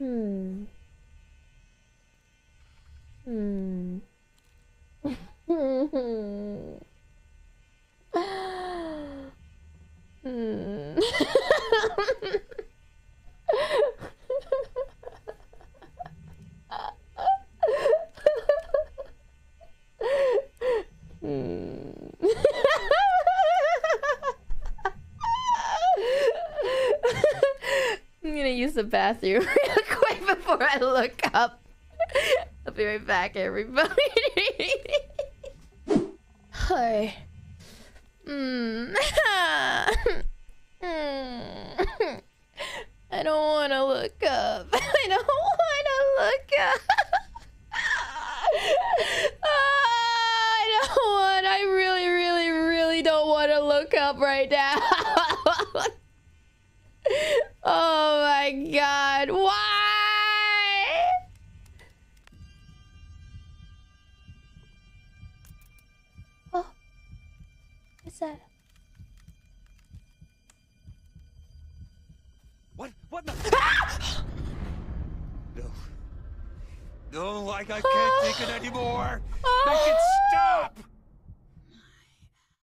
Hmm. Hmm. hmm. hmm I'm gonna use the bathroom quick before I look up. I'll be right back, everybody. Hi. Hmm. Hmm. I don't want to look up. I don't want to look up. I don't want. I really, really, really don't want to look up right now. oh my god. Why? That? What? What the? Ah! no. No, like I ah! can't take it anymore. Make it stop!